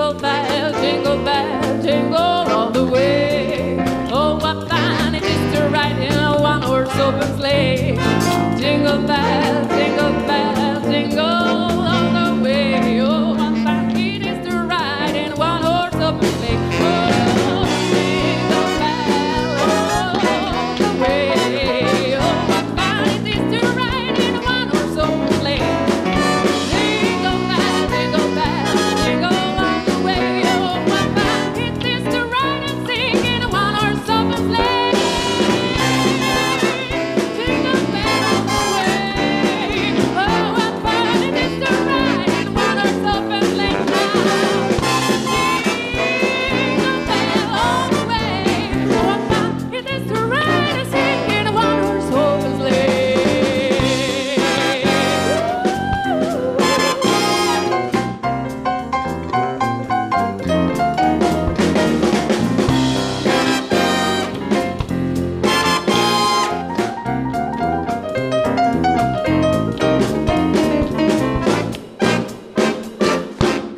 Jingle bell, jingle bell, jingle all the way. Oh, what fun it is to ride in a one-horse open sleigh. Jingle bell.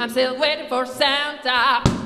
I'm still waiting for Santa.